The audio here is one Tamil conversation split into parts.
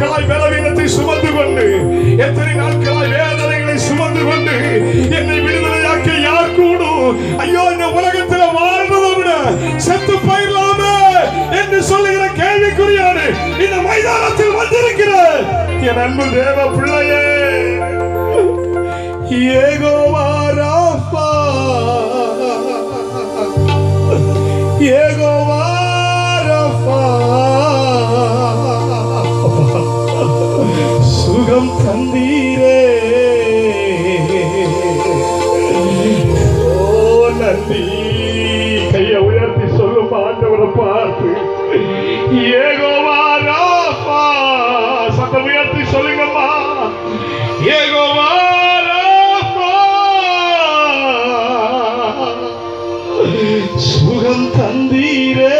சுமந்து கொண்டு எத்தனை நாட்களாய் வேதனைகளை சுமந்து கொண்டு என்னை விடுதலையாக்க யார் கூடும்? ஐயோ இந்த உலகத்துல வாழ்றதை விட செத்து போயிடலாமே என்று சொல்லுகிற கேள்விக்குறியாரு இந்த மைதானத்தில் வந்திருக்கிற என் அன்பு தேவ பிள்ளையே ஏகோவா ராஃபா. ஏகோவா ராஃபா சுகம் தந்தீரே ஓ நன்றி கையை உயர்த்தி சொல்லும் ஆண்டவரை பார்த்து ஏகோவா ராஃபா சத்தம் உயர்த்தி சொல்லுங்கம்மா ஏகோவா ராஃபா சுகம் தந்தீரே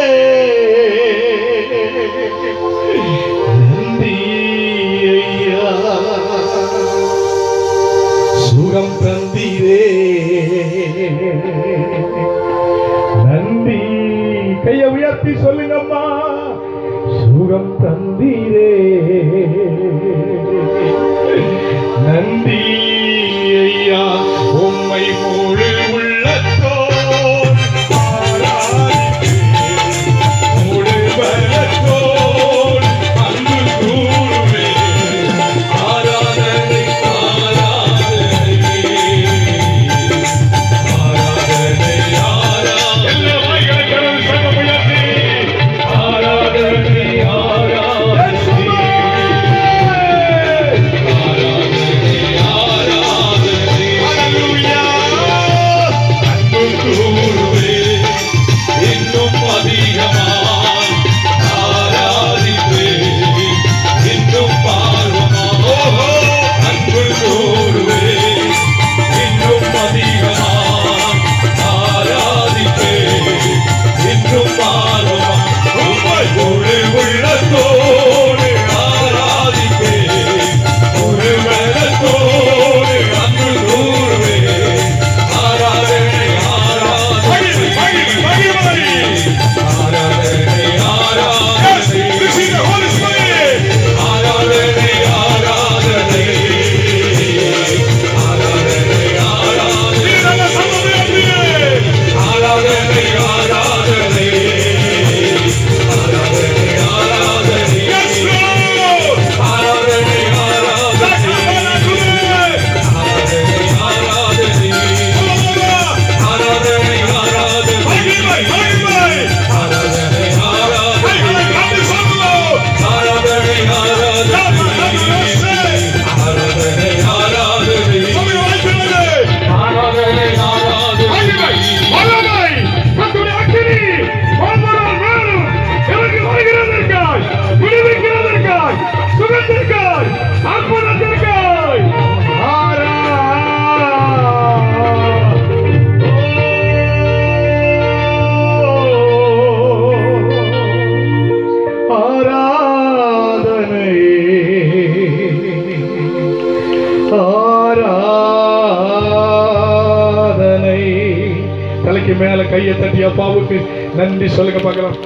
சுகம் தந்தீரே. நன்றி. கையை உயர்த்தி சொல்லுங்கம்மா. சுகம் தந்தீரே. ஆராதனை தலைக்கு மேல கையை தட்டி அப்பாவுக்கு நன்றி சொல்லுங்க பார்க்கலாம்.